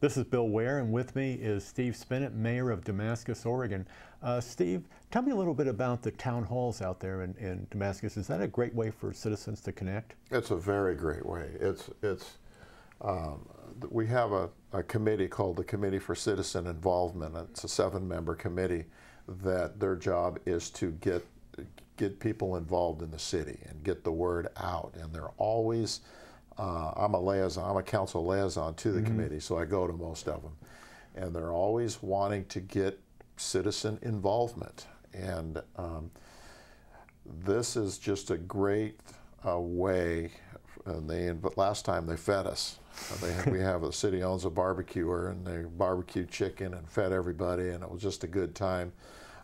This is Bill Ware, and with me is Steve Spinnett, Mayor of Damascus, Oregon. Uh, Steve, tell me a little bit about the town halls out there in, in, Damascus. Is that a great way for citizens to connect? It's a very great way. It's it's um, we have a, a, committee called the Committee for Citizen Involvement. It's a seven-member committee that their job is to get get people involved in the city and get the word out. And they're always uh, I'm a liaison, I'm a council liaison to the mm -hmm. committee, so I go to most of them. And they're always wanting to get citizen involvement. And um, this is just a great uh, way. And they last time they fed us. They, we have the city owns a barbecuer, and they barbecued chicken and fed everybody, and it was just a good time.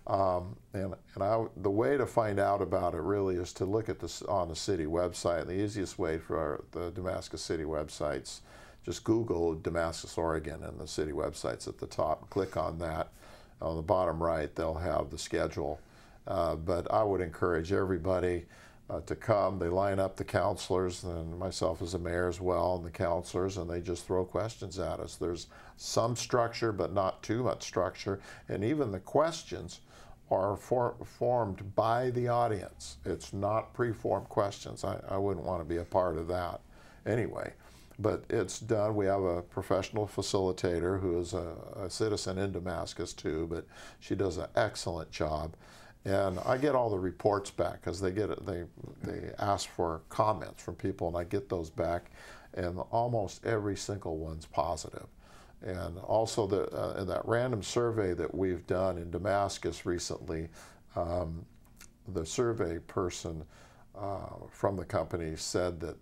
Um, and and I, the way to find out about it really is to look at this on the city website. The easiest way for the Damascus City websites, just Google Damascus, Oregon, and the city websites at the top. Click on that. On the bottom right, they'll have the schedule. Uh, but I would encourage everybody uh, to come. They line up the councilors and myself as a mayor as well, and the councilors, and they just throw questions at us. There's some structure, but not too much structure, and even the questions are for, formed by the audience. It's not preformed questions. I, I wouldn't want to be a part of that anyway. But it's done. We have a professional facilitator who is a, a citizen in Damascus too, but she does an excellent job. And I get all the reports back because they get it, they they ask for comments from people, and I get those back, and almost every single one's positive. And also the, uh, in that random survey that we've done in Damascus recently, um, the survey person uh, from the company said that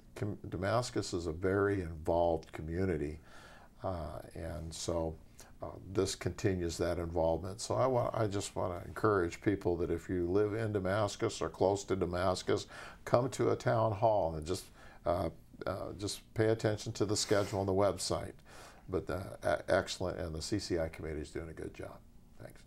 Damascus is a very involved community. Uh, and so uh, this continues that involvement. So I, want, I just want to encourage people that if you live in Damascus or close to Damascus, come to a town hall and just, uh, uh, just pay attention to the schedule on the website but uh, excellent, and the CCI committee is doing a good job. Thanks.